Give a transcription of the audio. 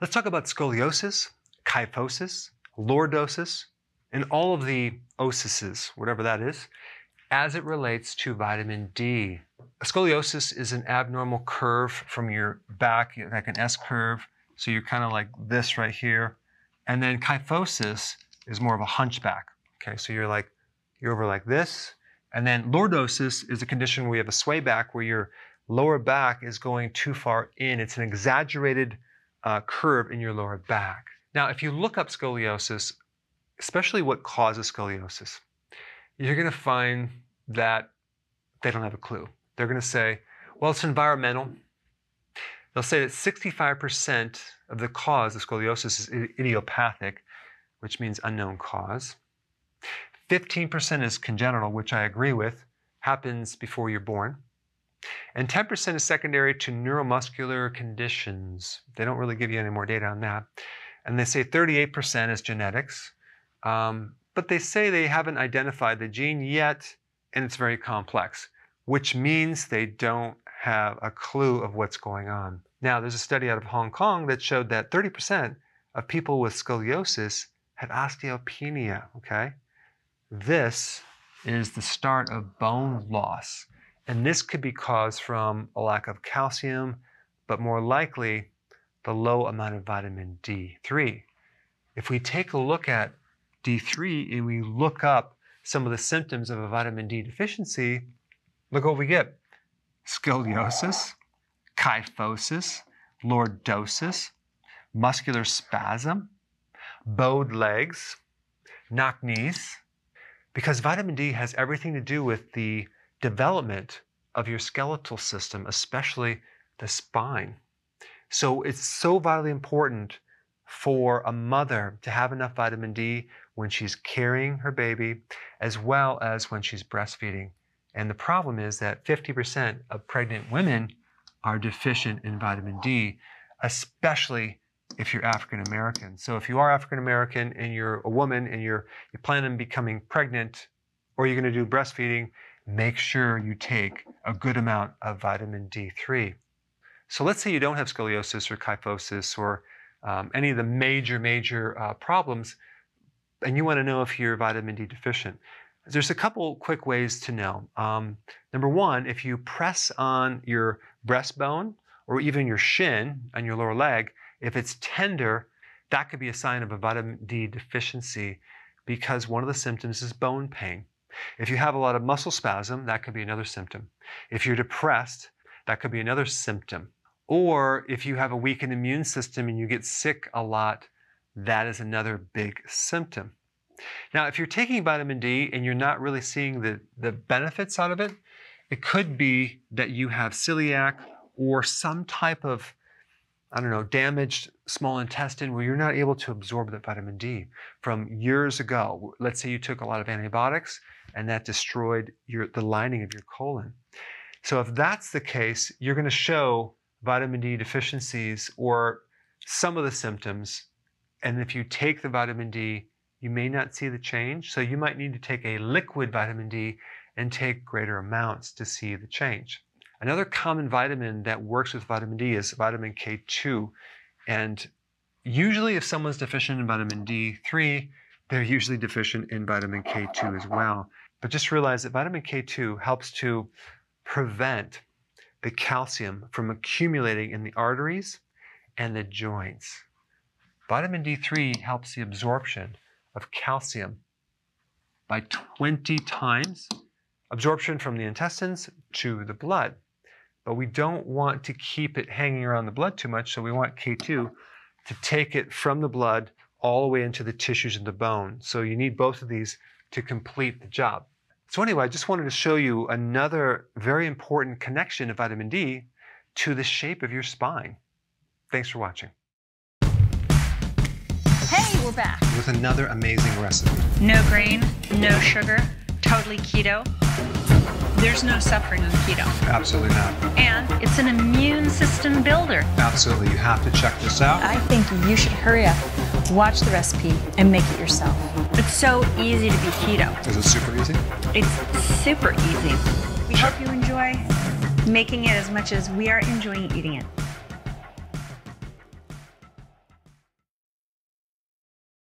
Let's talk about scoliosis, kyphosis, lordosis, and all of the osises, whatever that is, as it relates to vitamin D. Scoliosis is an abnormal curve from your back, like an S curve. So you're kind of like this right here. And then kyphosis is more of a hunchback. Okay, so you're like, you're over like this. And then lordosis is a condition where you have a sway back where your lower back is going too far in. It's an exaggerated uh, curve in your lower back. Now, if you look up scoliosis, especially what causes scoliosis, you're going to find that they don't have a clue. They're going to say, well, it's environmental. They'll say that 65% of the cause of scoliosis is idiopathic, which means unknown cause. 15% is congenital, which I agree with, happens before you're born. And 10% is secondary to neuromuscular conditions. They don't really give you any more data on that. And they say 38% is genetics. Um, but they say they haven't identified the gene yet, and it's very complex, which means they don't have a clue of what's going on. Now, there's a study out of Hong Kong that showed that 30% of people with scoliosis have osteopenia, okay? This is the start of bone loss. And this could be caused from a lack of calcium, but more likely the low amount of vitamin D3. If we take a look at D3 and we look up some of the symptoms of a vitamin D deficiency, look what we get scoliosis, kyphosis, lordosis, muscular spasm, bowed legs, knock knees, because vitamin D has everything to do with the development of your skeletal system, especially the spine. So it's so vitally important for a mother to have enough vitamin D when she's carrying her baby, as well as when she's breastfeeding. And the problem is that 50% of pregnant women are deficient in vitamin D, especially if you're African American. So if you are African American and you're a woman and you're you plan on becoming pregnant or you're going to do breastfeeding, make sure you take a good amount of vitamin D3. So let's say you don't have scoliosis or kyphosis or um, any of the major, major uh, problems, and you want to know if you're vitamin D deficient. There's a couple quick ways to know. Um, number one, if you press on your breastbone or even your shin on your lower leg, if it's tender, that could be a sign of a vitamin D deficiency because one of the symptoms is bone pain. If you have a lot of muscle spasm, that could be another symptom. If you're depressed, that could be another symptom. Or if you have a weakened immune system and you get sick a lot, that is another big symptom. Now, if you're taking vitamin D and you're not really seeing the, the benefits out of it, it could be that you have celiac or some type of, I don't know, damaged small intestine where you're not able to absorb that vitamin D from years ago. Let's say you took a lot of antibiotics and that destroyed your, the lining of your colon. So if that's the case, you're going to show vitamin D deficiencies or some of the symptoms. And if you take the vitamin D, you may not see the change. So you might need to take a liquid vitamin D and take greater amounts to see the change. Another common vitamin that works with vitamin D is vitamin K2. And usually, if someone's deficient in vitamin D3, they're usually deficient in vitamin K2 as well. But just realize that vitamin K2 helps to prevent the calcium from accumulating in the arteries and the joints. Vitamin D3 helps the absorption of calcium by 20 times, absorption from the intestines to the blood. But we don't want to keep it hanging around the blood too much, so we want K2 to take it from the blood all the way into the tissues and the bone. So you need both of these to complete the job. So anyway, I just wanted to show you another very important connection of vitamin D to the shape of your spine. Thanks for watching. Hey, we're back. With another amazing recipe. No grain, no sugar, totally keto. There's no suffering on keto. Absolutely not. And it's an immune system builder. Absolutely. You have to check this out. I think you should hurry up, watch the recipe, and make it yourself. It's so easy to be keto. Is it super easy? It's super easy. We hope you enjoy making it as much as we are enjoying eating it.